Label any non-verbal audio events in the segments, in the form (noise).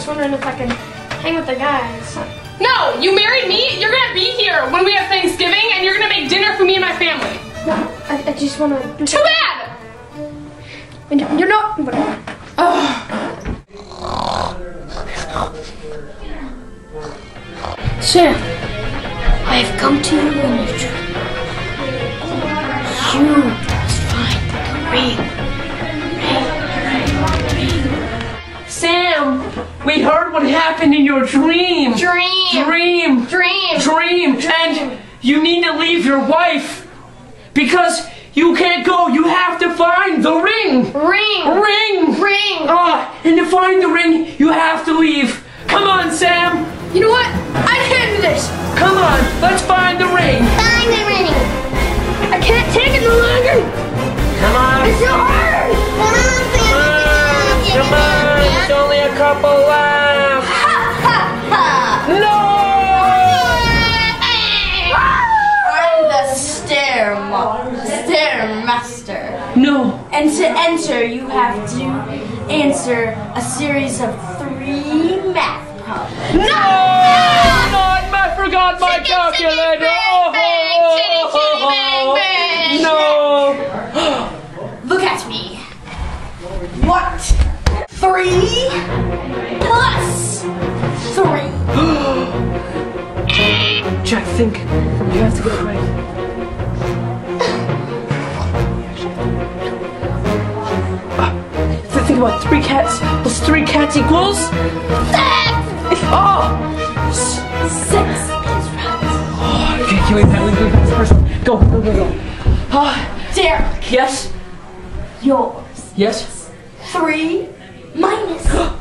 Just wondering if I can hang with the guys. No, you married me. You're gonna be here when we have Thanksgiving, and you're gonna make dinner for me and my family. No, I, I just want to. Too bad. You're not. Whatever. Sam, I have come to. You we heard what happened in your dream. Dream. Dream. Dream. Dream. And you need to leave your wife because you can't go. You have to find the ring. Ring. Ring. Ring. Ah, and to find the ring, you have to leave. Couple left. No! I'm the stair, mo- stair master. No. And to enter, you have to answer a series of three math problems. No! No, I forgot my calculator. Oh, no. Look at me. What? Three plus three. (gasps) Jack, think. You have to get it right. Ah, think about three cats plus three cats equals. Oh! Six. Okay, can we can we do this first one? Go, go, go, go. Ah, Derek, yes, yours. yes. Three minus. (gasps)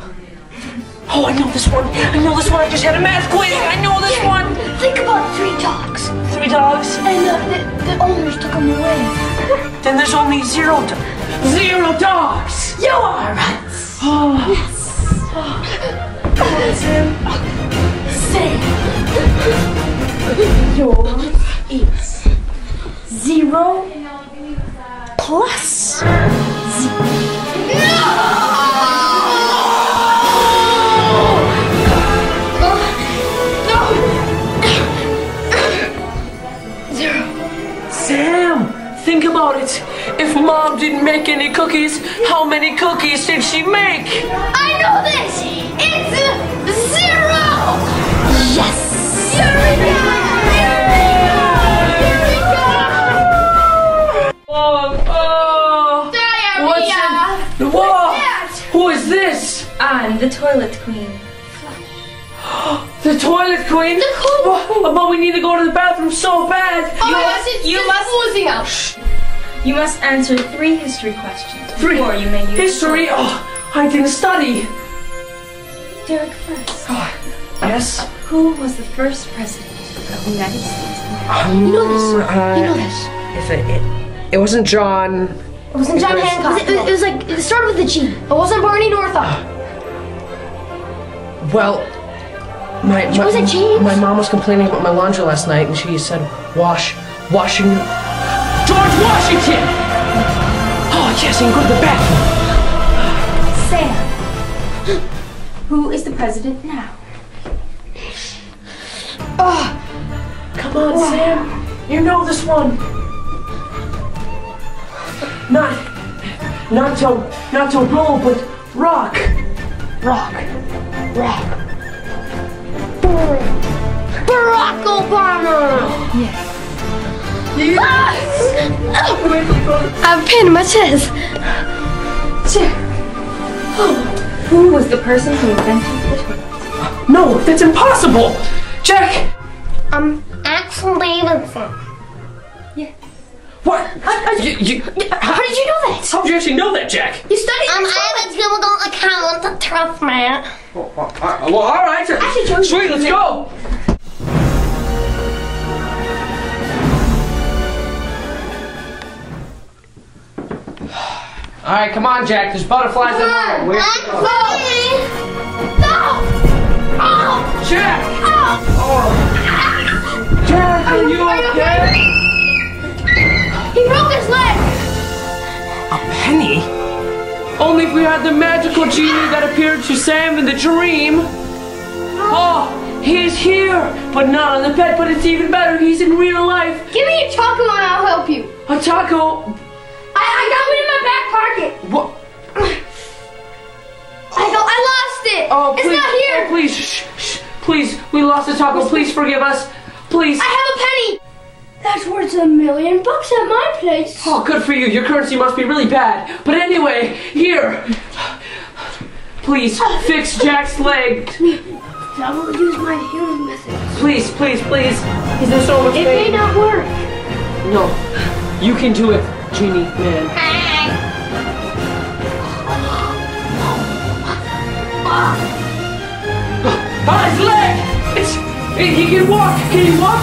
Oh, I know this one. I know this one. I just had a math quiz. I know this one. Think about three dogs. Three dogs. And the, the, the owners took them away. (laughs) Then there's only zero do- zero dogs. You are right. Oh. Say. (laughs) Yours is zero plus mom didn't make any cookies, how many cookies did she make? I know this! It's zero! Yes! Eureka! Eureka! Oh, oh. What's in? Whoa! Who is this? I'm the toilet queen. The toilet queen. The queen. But we need to go to the bathroom so bad. Oh, You must, you must, you must answer three history questions Three. before you may use History. Oh, I didn't study. Derek first. Oh, Yes. Who was the first president of the United States? You know um, this. You know this. If it, it, it wasn't John. It wasn't John was- Hancock. It, it was like it started with a G. It wasn't Barney Northup. Well, my my, Was it my mom was complaining about my laundry last night, and she said, "Wash, washing." George Washington. Oh yes, and go to the bathroom. Sam. Who is the president now? Ah, come on, Sam. You know this one. Not, not to, not to roll, but rock, rock, rock. Barack Obama. I have pen in my chest. Jack. Who was the person who invented the toilet? No, that's impossible. Jack, Um, Axel Davidson. Yes. What? You, you, How did you know that? how did you actually know that, Jack? You studied. Um, I'm a typical accountant, tough man. Well, all right. Sweet, let's go. All right, come on, Jack. There's butterflies in the room. Where to go? Jack! Oh. Jack, are you okay? He broke his leg. A penny? Only if we had the magical genie that appeared to Sam in the dream. Oh, he's here, but not on the bed. But it's even better. He's in real life. Give me a taco and I'll help you. A taco. Please. We lost the taco. Please forgive us. Please. I have a penny. That's worth a million bucks at my place. Oh, good for you. Your currency must be really bad. But anyway, here. Please uh, fix Jack's leg. I will use my healing method. Please, please, please. He's in so much It may not work. No, you can do it, Genie Man. Ah. Ah. Ah. His leg! It's, he he can walk. Can he walk?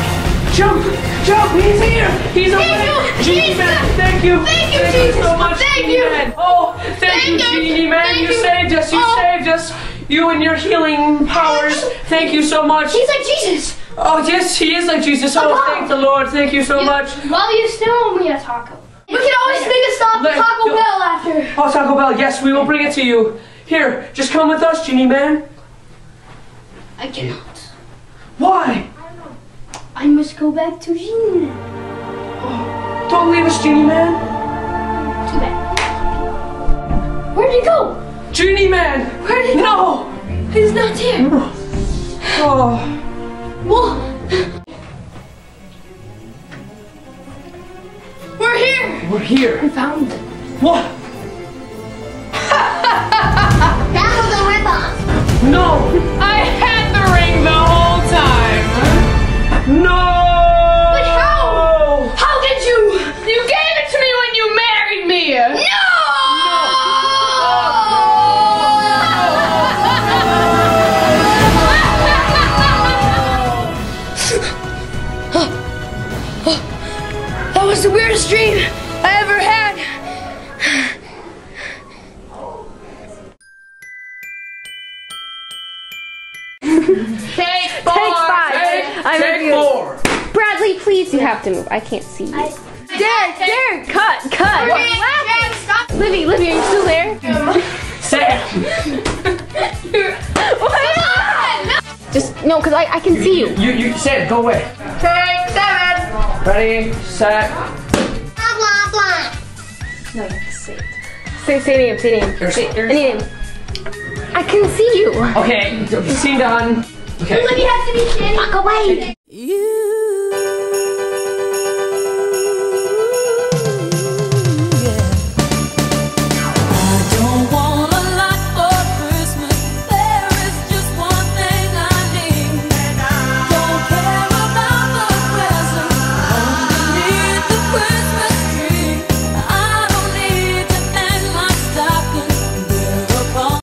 Jump, jump. He's here. He's awake. you, Genie Jesus. Man, thank you. Thank you, so Jesus. much, Thank Genie you. Man. Oh, thank, Thank you, you. Genie Man. Thank you, you. saved us. You Oh. saved us. You and your healing powers. Thank you so much. He's like Jesus. Oh, yes, he is like Jesus. Oh, Oh. thank the Lord. Thank you so much. Well, you still owe me a taco. We can always make a stop at Taco. Bell after. Oh, Taco Bell, yes, we will bring it to you. Here, just come with us, Genie Man. I cannot. Why? I must go back to Gene. Oh, don't leave us, Genie Man. Too bad. Where'd he go? Genie Man! Where did he No! He's not here. Oh, Well, we're here. we're here. We found it. What? Take four. Take five. Take, I'm take four. Bradley, please, you have to move. I can't see you. Derek, Derek, Cut, cut. Derek, stop. Livy, Livy, are you still there? Sam! (laughs) Just no, cause I, I can see you. You, you, Sam, go away. Take seven. Ready, set. Blah, blah, blah. No, you have to say it. Say, say name, say name. Here's- Say, any name. I can see you. Okay, scene done. Okay. Let me have to be standing. Walk away. You